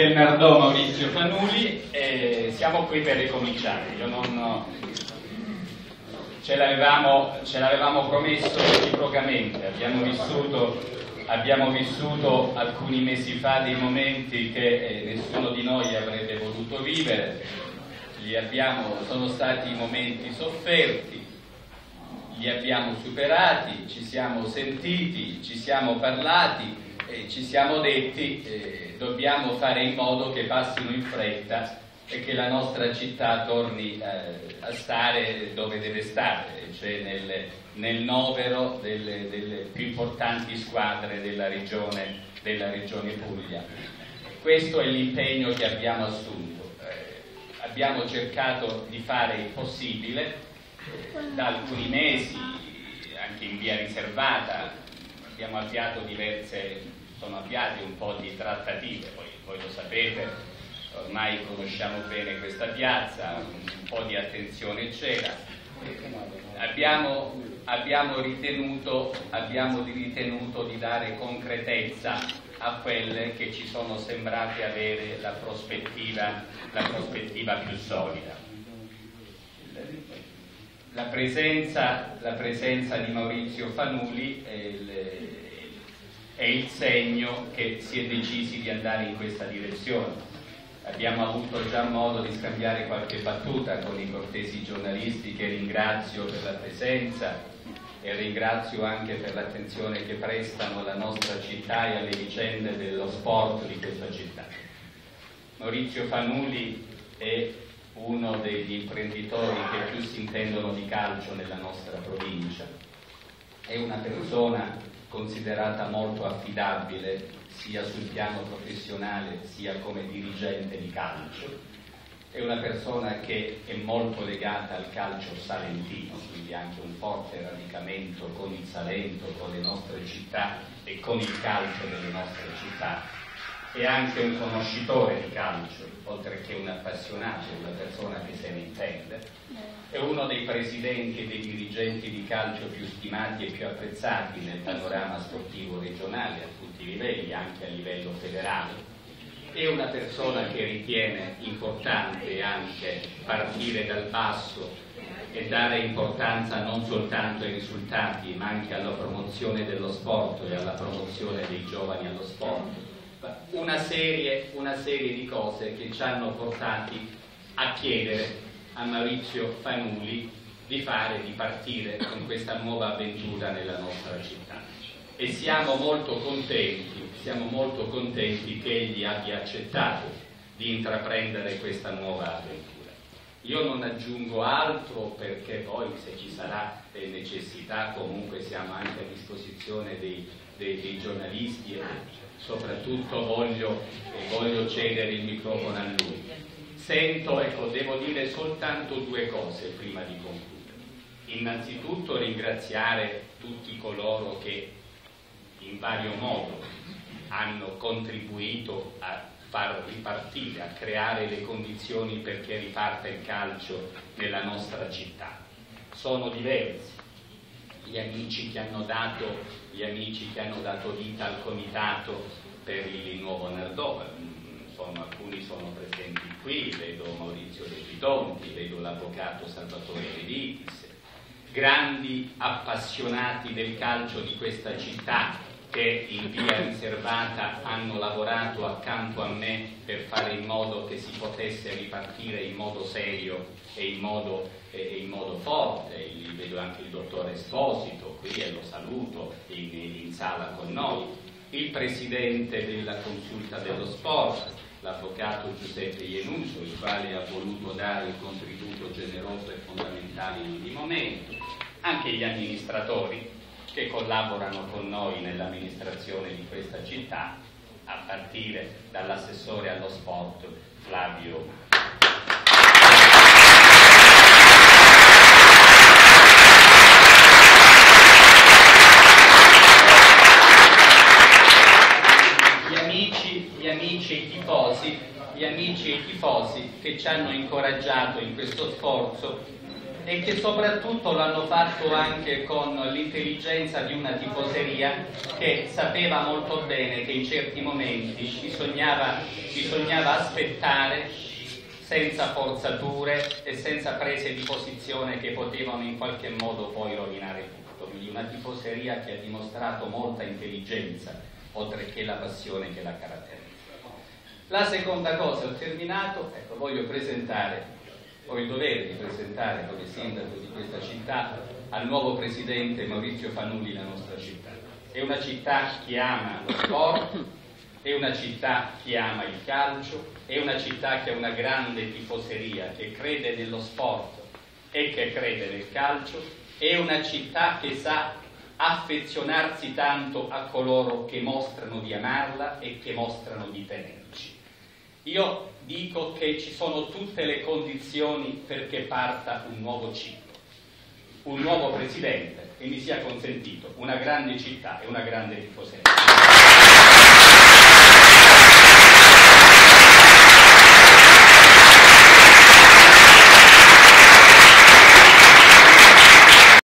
presidente del Nardò Maurizio Fanuli e siamo qui per ricominciare. Non, ce, l'avevamo, ce l'avevamo promesso reciprocamente, abbiamo vissuto, abbiamo vissuto, alcuni mesi fa dei momenti che eh, nessuno di noi avrebbe voluto vivere, abbiamo, sono stati momenti sofferti, li abbiamo superati, ci siamo sentiti, ci siamo parlati e ci siamo detti eh, dobbiamo fare in modo che passino in fretta e che la nostra città torni eh, a stare dove deve stare, cioè nel, nel novero delle, delle, più importanti squadre della regione, della regione Puglia. Questo è l'impegno che abbiamo assunto. Eh, abbiamo cercato di fare il possibile da alcuni mesi, anche in via riservata, abbiamo avviato diverse sono avviate un po' di trattative, poi voi lo sapete, ormai conosciamo bene questa piazza, un po' di attenzione c'era. Abbiamo, abbiamo, ritenuto, abbiamo ritenuto di dare concretezza a quelle che ci sono sembrate avere la prospettiva, la prospettiva più solida. La presenza, la presenza, di Maurizio Fanuli è il segno che si è decisi di andare in questa direzione. Abbiamo avuto già modo di scambiare qualche battuta con i cortesi giornalisti che ringrazio per la presenza e ringrazio anche per l'attenzione che prestano alla nostra città e alle vicende dello sport di questa città. Maurizio Fanuli è uno degli imprenditori che più si intendono di calcio nella nostra provincia. È una persona considerata molto affidabile sia sul piano professionale sia come dirigente di calcio. È una persona che è molto legata al calcio salentino, quindi anche un forte radicamento con il Salento, con le nostre città e con il calcio delle nostre città. È anche un conoscitore di calcio, oltre che un appassionato, una persona che se ne intende è uno dei presidenti e dei dirigenti di calcio più stimati e più apprezzati nel panorama sportivo regionale a tutti i livelli, anche a livello federale. È una persona che ritiene importante anche partire dal basso e dare importanza non soltanto ai risultati, ma anche alla promozione dello sport e alla promozione dei giovani allo sport. Una serie, una serie di cose che ci hanno portati a chiedere a Maurizio Fanuli di fare, di partire con questa nuova avventura nella nostra città. E siamo molto contenti, siamo molto contenti che egli abbia accettato di intraprendere questa nuova avventura. Io non aggiungo altro perché poi se ci sarà necessità comunque siamo anche a disposizione dei, dei, dei giornalisti e soprattutto voglio, voglio cedere il microfono a lui sento, ecco, devo dire soltanto due cose prima di concludere. Innanzitutto ringraziare tutti coloro che in vario modo hanno contribuito a far ripartire, a creare le condizioni perché riparta il calcio nella nostra città. Sono diversi gli amici che hanno dato, che hanno dato vita al comitato per il nuovo Nardova, sono, alcuni sono presenti qui, vedo Maurizio De Pitonti, vedo l'avvocato Salvatore Levitis, grandi appassionati del calcio di questa città che in via riservata hanno lavorato accanto a me per fare in modo che si potesse ripartire in modo serio e in modo, e in modo forte. Io vedo anche il dottore Esposito qui e lo saluto in, in sala con noi, il presidente della consulta dello sport, l'avvocato Giuseppe Ienuso, il quale ha voluto dare un contributo generoso e fondamentale in ogni momento, anche gli amministratori che collaborano con noi nell'amministrazione di questa città, a partire dall'assessore allo sport Flavio gli amici e i tifosi che ci hanno incoraggiato in questo sforzo e che soprattutto l'hanno fatto anche con l'intelligenza di una tifoseria che sapeva molto bene che in certi momenti bisognava, bisognava aspettare senza forzature e senza prese di posizione che potevano in qualche modo poi rovinare tutto. Quindi una tifoseria che ha dimostrato molta intelligenza, oltre che la passione che la caratterizza. La seconda cosa, ho terminato, ecco, voglio presentare ho il dovere di presentare come sindaco di questa città al nuovo presidente Maurizio Fanulli la nostra città. È una città che ama lo sport, è una città che ama il calcio, è una città che ha una grande tifoseria, che crede nello sport e che crede nel calcio, è una città che sa affezionarsi tanto a coloro che mostrano di amarla e che mostrano di tenerci. Io dico che ci sono tutte le condizioni perché parta un nuovo ciclo, un nuovo presidente e mi sia consentito una grande città e una grande tifoseria.